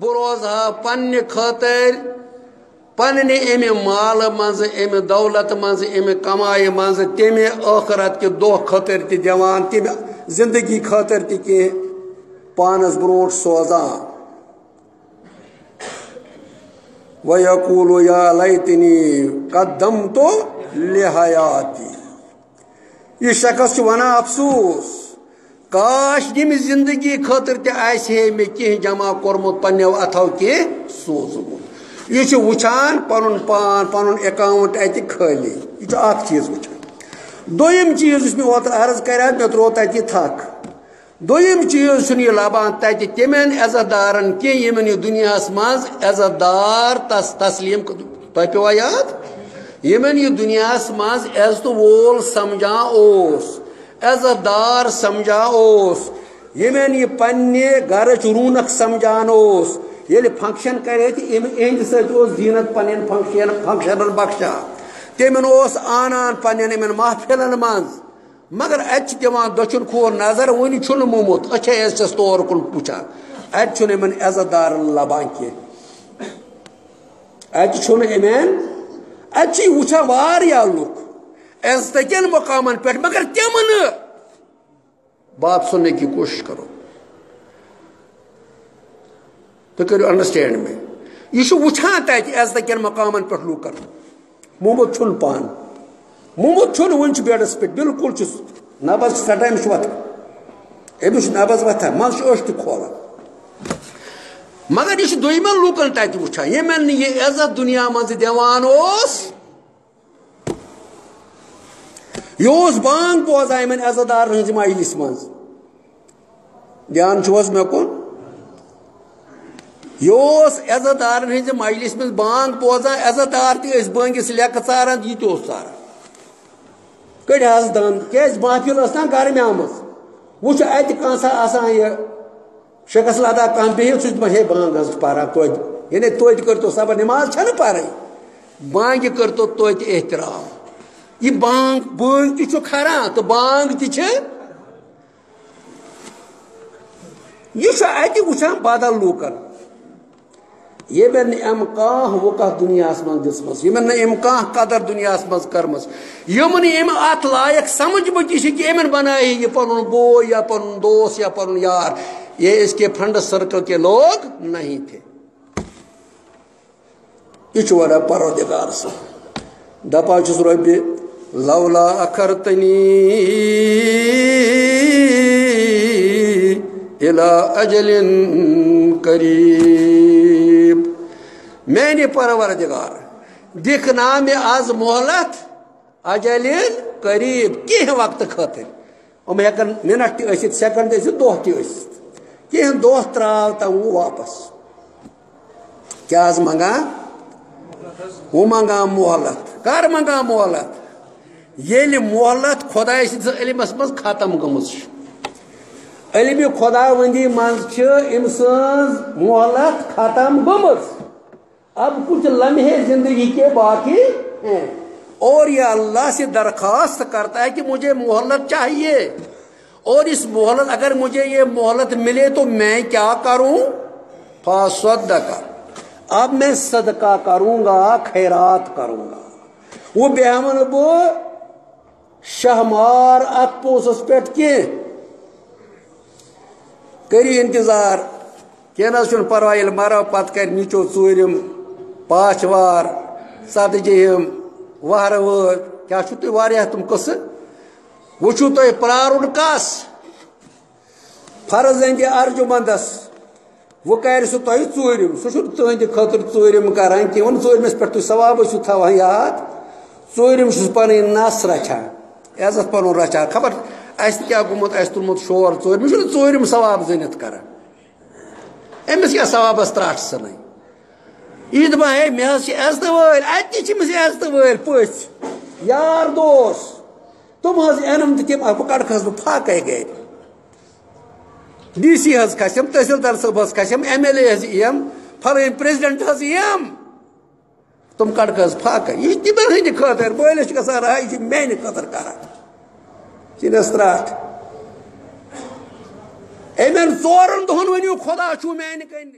بہ روز ہا پنہ خاطر پنہ امہ مال مز امہ دولت مز امہ کمائے مز تمہ ٲخرت کہ دہ خاطر تہ دِوان تمہ زندگی خاطر تہ پانس برونٛٹھ سوزان وَيَقُولُ يَا لَيْتِنِي قَدَّمْتُ لِحَيَاتِي یہ شخص چھ ونان افسوس۔ کاش یم زندگی خاطر تہ آسہِ مے کینٛہہ جمع کوٚرمُت پننیو اتھو کینٛہہ سوٗزمُت۔ یہ چھ وٕچھان پنُن پان، پنُن اکاؤنٹ اتہِ خٲلی۔ یہ چھ اکھ چیٖز وٕچھان۔ دوٚیِم چیٖز یُس مےٚ عرض کریٛا مےٚ ترٛوو تتہِ تھکھ۔ دوٚیِم چیٖز چھُنہٕ یہِ لبان تتہِ تِمن عزت دارن کینٛہہ یِمن یہِ دُنیاہس منٛز عزت دار تس تسلیٖم تۄہہِ پیٚوا یاد؟ یمن یہ دنیاہس مز عزت وول سمجھان اوس۔ عزت دار سمجھان اوس یمن یہ پنہ گرچ رونق سمجھان اوس یل فنکشن کرے تو اہند ست زینت پن فنکشن فنکشنن بخشان تمن اوس آنان پنن یمن محفلن مز مگر ات دِوان دچھن کھور نظر ون چھُنہٕ موٚمُت أچھے عزتس طور کُن وٕچھان اتہِ چھُنہٕ یِمن عزت دارن لبان کینٛہہ اتہِ چھُنہٕ یِمن اتہ وچھان واریاہ لُکھ عزتکین مقامن پہ مگر تم بات سننے کی کوشش کرو تو کرو انڈرسٹینڈ میں یہ وچھان تت عزتکین مقامن پہ لوکن مومت چھن پان مومت چھن ون بیڈس پہ بالکل نبز سٹھ امس وتھان امس نبز وتھان مز أچھ تہ کھولان مگر یہ دن لوکن تت وچان یمن یہ عزت دنیا مز دان یہ بانگ بوزان یمن عزت دار ہز مجلس مز دھیان چھوز مے کن؟ یہ عزت دار ہز مجلس مز بانگ بوزان عزت دار تس بانگس لیکھ ژاران یہ جی تہ ژاران کڑ حض دن کیاز محفل نا گرم آمت وچ ات کانسا آسان یہ شخص لدا کم بہت سہ ہے بانگ حض پارا توت یعنی توت کرتو صبر نماز چھنہ پارے بانگ کرتو توت احترام. یہ بانگ بانگ تہ کھران تو بانگ تہ یہ اتہ وچان بدل لوکن یمن ام کان وقع دنیا من دسمس یمن ام کان قدر دنیا من کرم یمن ام ات لائق سمجھ بچ کہ امن بنائے یہ پن بو یا پن دوست یا پن یار۔ یہ اس کے فرنڈ سرکل کے لوگ نہیں تھے۔ یہ وا پروردگار سے دپا چس ربی لولا اخرتنی الى اجل قریب۔ میانی پروردگار دکھنا میں آز محلت اجل قریب۔ کی وقت خاطر؟ ہم ہیکن منٹ تہ سیکنڈ ثت دہ تہ دہ تراو تو وہ واپس۔ کیا منگا؟ وہ منگا محلت کر منگا محلت یل محلت خدا سندس علمس مز ختم گمز علم خدا وندی مز ام سن محلت ختم گمز. اب کچھ لمحے زندگی کے باقی ہیں۔ اور یہ اللہ سے درخواست کرتا ہے کہ مجھے محلت چاہیے۔ اور اس محلت اگر مجھے یہ محلت ملے تو میں کیا کروں؟ فاسدقہ اب میں صدقہ کروں گا، خیرات کروں گا۔ وہ بیامن بو شہمار ات پوسس پہ کی؟ کری انتظار کی نا پرواہ مرو پتہ کر نیچو ژوٗرِم پاچھ وار ژتجِہِم وہرٕ وٲر کیٛاہ چھُو تُہۍ واریاہ تِم قٕصہٕ وچھو تو پرارن کس فرض اندِ ارجمندس وہ کر سہ تہ ژوٗرِم سہ چھُ تُہنٛدِ خٲطرٕ ژوٗرِم کران کینٛہہ ژوٗرمِس پٮ۪ٹھ تُہۍ ثواب ٲسِو تھاوان یاد ژوٗرِم چھُس پنٕنۍ نس رچھان عزت پنُن رچھان خبر اَسہِ کیٛاہ گوٚمُت اَسہِ تُلمُت شور ژوٗرِم یہِ چھُنہٕ ژوٗرِم ثواب زٔنِتھ کران أمِس کیٛاہ ثوابس ترٛٹھ ژھٕنٕنۍ یہِ دپان ہے مےٚ حظ چھِ عزتہٕ وٲلۍ اَتہِ تہِ چھِ أمِس عزتہٕ وٲلۍ پٔژھۍ یار دوس تم ہاں حظ انم تو تم بہ کڑکھس بہ پھاکے گھر ڈی سی ہاں حظ کھسم تحصیلدار صاحب ہاں حظ کھسم، ایم ایل اے حظ یم فلٲنۍ پریزڈنٹ حظ یم تم کڑک حظ فاقہ یہ تمن ہند خاطر؟ مالس گژھان راہ یہ میانہ خاطر کران چنس ترٛٹھ امن ژورن دۄہن ؤنِو خۄدا چھُ میانہِ کن